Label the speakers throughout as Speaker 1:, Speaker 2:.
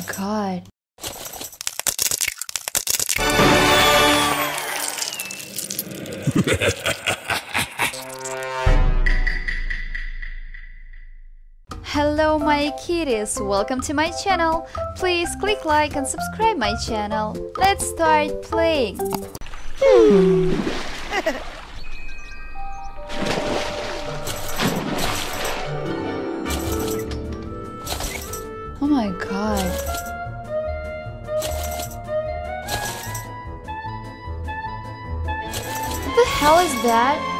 Speaker 1: my god. Hello my kitties, welcome to my channel. Please click like and subscribe my channel. Let's start playing. My god. What the hell is that?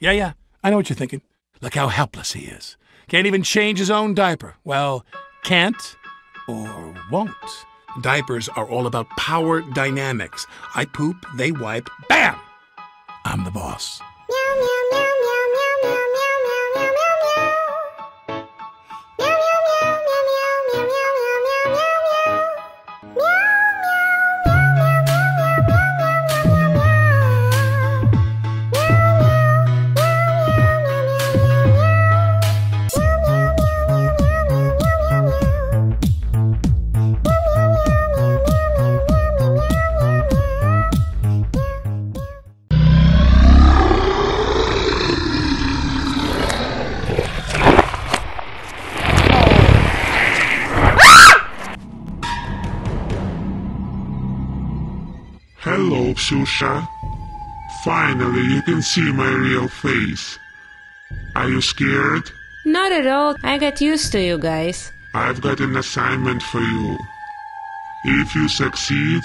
Speaker 2: Yeah, yeah, I know what you're thinking. Look how helpless he is. Can't even change his own diaper. Well, can't or won't. Diapers are all about power dynamics. I poop, they wipe, bam! I'm the boss.
Speaker 3: Meow meow
Speaker 4: Hello, Shusha. Finally, you can see my real face. Are you scared?
Speaker 5: Not at all. I got used to you guys.
Speaker 4: I've got an assignment for you. If you succeed,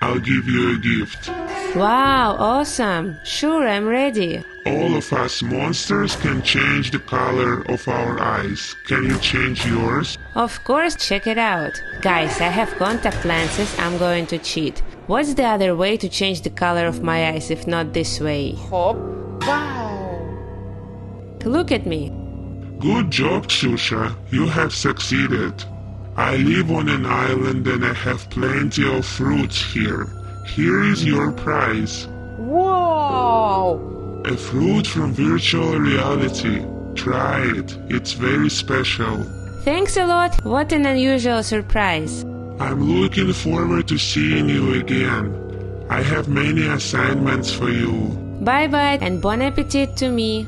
Speaker 4: I'll give you a gift.
Speaker 5: Wow, awesome. Sure, I'm ready.
Speaker 4: All of us monsters can change the color of our eyes. Can you change yours?
Speaker 5: Of course, check it out. Guys, I have contact lenses. I'm going to cheat. What's the other way to change the color of my eyes if not this way?
Speaker 1: Hop. Wow.
Speaker 5: Look at me.
Speaker 4: Good job, Shusha. You have succeeded. I live on an island and I have plenty of fruits here. Here is your prize.
Speaker 1: Wow.
Speaker 4: A fruit from virtual reality. Try it. It's very special.
Speaker 5: Thanks a lot. What an unusual surprise.
Speaker 4: I'm looking forward to seeing you again. I have many assignments for you.
Speaker 5: Bye bye and bon appetit to me.